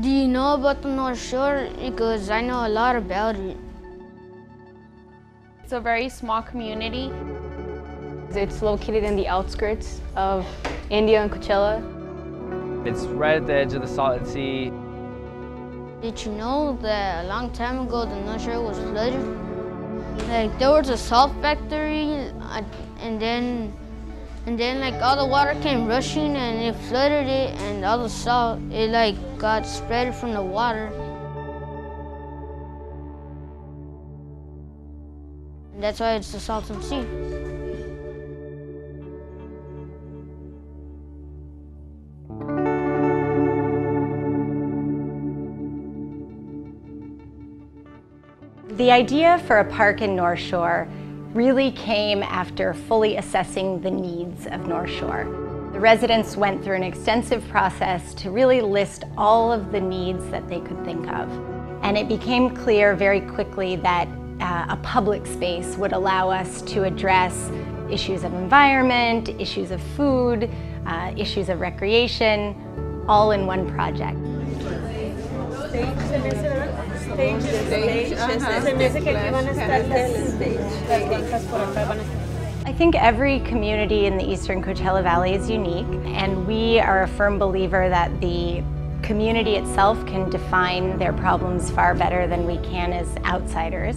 Do you know about the North Shore? Because I know a lot about it. It's a very small community. It's located in the outskirts of Indio and Coachella. It's right at the edge of the Salton Sea. Did you know that a long time ago the North Shore was flooded? Like there was a salt factory uh, and then and then like all the water came rushing and it flooded it and all the salt it like got spread from the water. And that's why it's the Salton Sea. The idea for a park in North Shore really came after fully assessing the needs of North Shore. The residents went through an extensive process to really list all of the needs that they could think of. And it became clear very quickly that uh, a public space would allow us to address issues of environment, issues of food, uh, issues of recreation, all in one project. I think every community in the eastern Coachella Valley is unique, and we are a firm believer that the community itself can define their problems far better than we can as outsiders.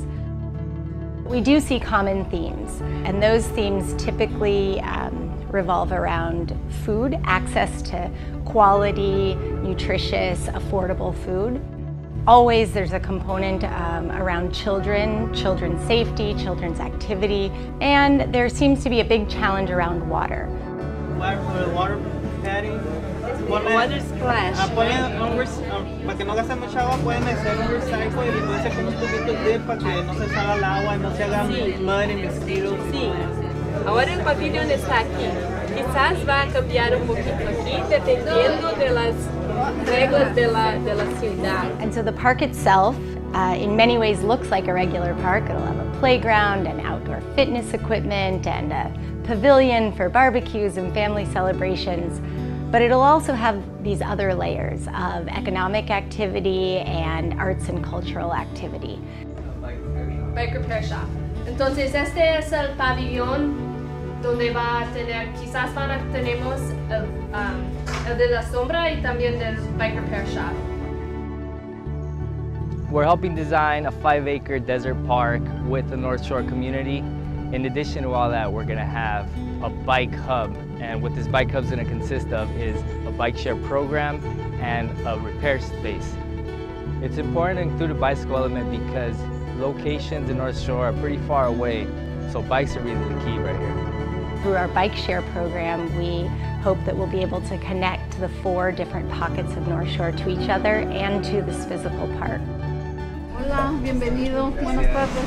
We do see common themes, and those themes typically um, revolve around food, access to quality, nutritious, affordable food. Always there's a component um, around children, children's safety, children's activity, and there seems to be a big challenge around water. Water patty. Water splash. Ah, ponen un rec- ah, para que no gasten mucha agua pueden hacer un recycle y pueden hacer con un poquito de para que no se salga el agua y no se haga Sí. mud y mosquitos. Sim. Agora o pavilhão está aqui. Quizás vá cambiar um pouquinho aqui, dependendo das regras da da cidade. And so the park itself, uh, in many ways, looks like a regular park. It'll have a playground and outdoor fitness equipment and a pavilion for barbecues and family celebrations. But it'll also have these other layers of economic activity and arts and cultural activity. Bike Repair Shop. Entonces este es el pabellón donde va a tener, quizás van a tenemos el, um, el de la sombra y también del Bike Repair Shop. We're helping design a five acre desert park with the North Shore community. In addition to all that, we're gonna have a bike hub. And what this bike hub's gonna consist of is a bike share program and a repair space. It's important to include a bicycle element because locations in North Shore are pretty far away, so bikes are really the key right here. Through our bike share program, we hope that we'll be able to connect the four different pockets of North Shore to each other and to this physical park. Hola, bienvenido, buenas tardes.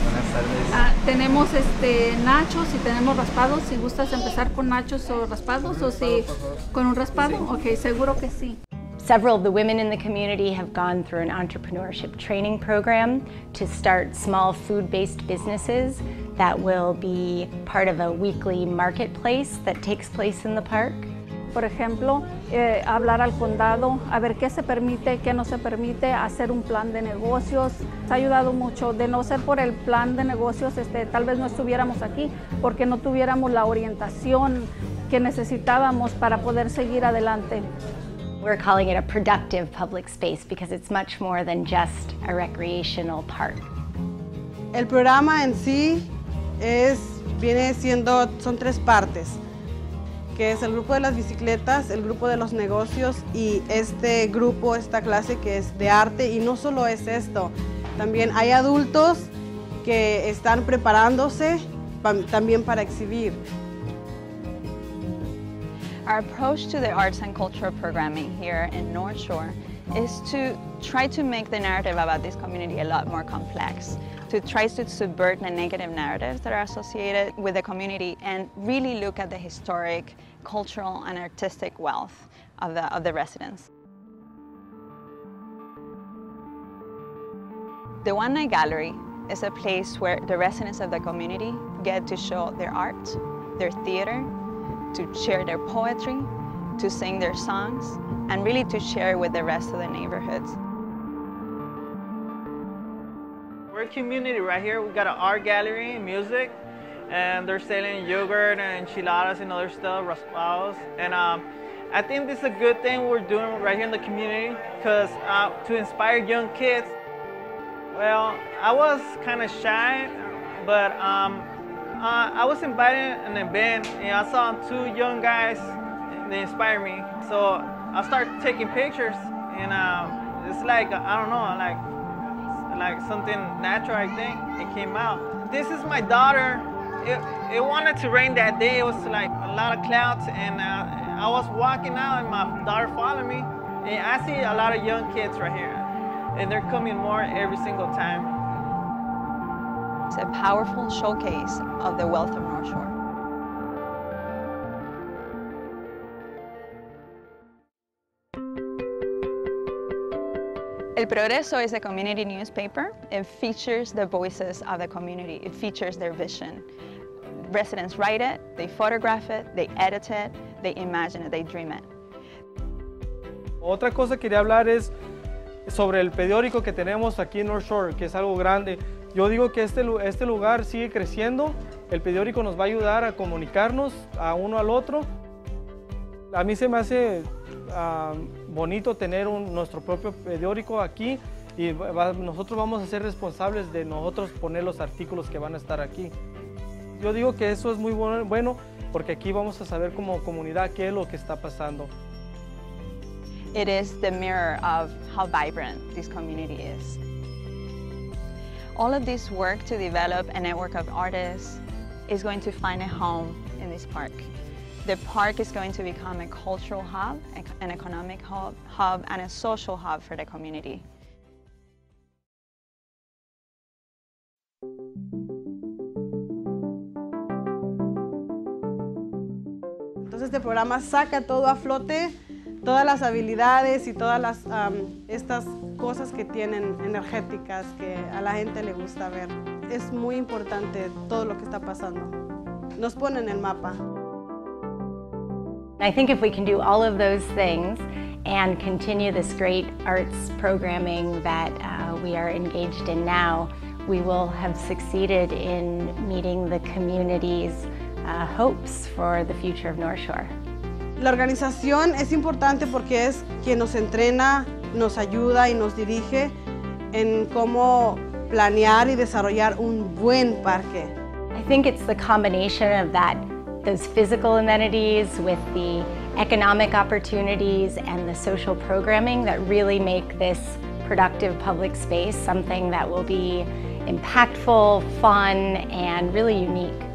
Ah, tenemos este nachos y tenemos raspados. Si gustas empezar con nachos o raspados o si con un raspado, ok, seguro que sí. Several of the women in the community have gone through an entrepreneurship training program to start small food-based businesses that will be part of a weekly marketplace that takes place in the park. Por ejemplo, eh, hablar al condado, a ver qué se permite, qué no se permite, hacer un plan de negocios. Ha ayudado mucho. De no ser por el plan de negocios, este, tal vez no estuviéramos aquí porque no tuviéramos la orientación que necesitábamos para poder seguir adelante. We're calling it a productive public space because it's much more than just a recreational park. El programa en sí es, viene siendo, son tres partes, que es el grupo de las bicicletas, el grupo de los negocios y este grupo, esta clase que es de arte. Y no solo es esto, también hay adultos que están preparándose pa- también para exhibir. Our approach to the arts and cultural programming here in North Shore is to try to make the narrative about this community a lot more complex, to try to subvert the negative narratives that are associated with the community and really look at the historic, cultural and artistic wealth of the, of the residents. The One Night Gallery is a place where the residents of the community get to show their art, their theater, to share their poetry, to sing their songs, and really to share with the rest of the neighborhoods. Community right here. We got an art gallery, music, and they're selling yogurt and enchiladas and other stuff, raspados. And um, I think this is a good thing we're doing right here in the community because uh, to inspire young kids. Well, I was kind of shy, but um, uh, I was invited an event and I saw two young guys. They inspired me, so I started taking pictures, and um, it's like I don't know, like like something natural. I think it came out. This is my daughter. It, it wanted to rain that day. It was like a lot of clouds, and uh, I was walking out, and my daughter followed me. And I see a lot of young kids right here, and they're coming more every single time. It's a powerful showcase of the wealth of North Shore. El Progreso is a community newspaper. It features the voices of the community. It features their vision. Residents write it, they photograph it, they edit it, they imagine it, they dream it. Otra cosa que quería hablar es sobre el periódico que tenemos aquí en North Shore, que es algo grande. Yo digo que este, este lugar sigue creciendo, el periódico nos va a ayudar a comunicarnos a uno al otro. A mí se me hace uh, bonito tener un, nuestro propio periódico aquí y va, nosotros vamos a ser responsables de nosotros poner los artículos que van a estar aquí. Yo digo que eso es muy bueno, bueno porque aquí vamos a saber como comunidad qué es lo que está pasando. It is the mirror of how vibrant this community is. All of this work to develop a network of artists is going to find a home in this park. The park is going to become a cultural hub, an economic hub, hub and a social hub for the community. Entonces este programa saca todo a flote, todas las habilidades y todas las, um, estas cosas que tienen energéticas que a la gente le gusta ver. Es muy importante todo lo que está pasando. Nos pone en el mapa. I think if we can do all of those things and continue this great arts programming that uh, we are engaged in now, we will have succeeded in meeting the community's uh, hopes for the future of North Shore. La organización es importante porque es quien nos entrena, nos ayuda y nos dirige en cómo planear y desarrollar un buen parque. I think it's the combination of that those physical amenities with the economic opportunities and the social programming that really make this productive public space something that will be impactful, fun, and really unique.